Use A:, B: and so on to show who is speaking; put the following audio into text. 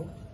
A: mo.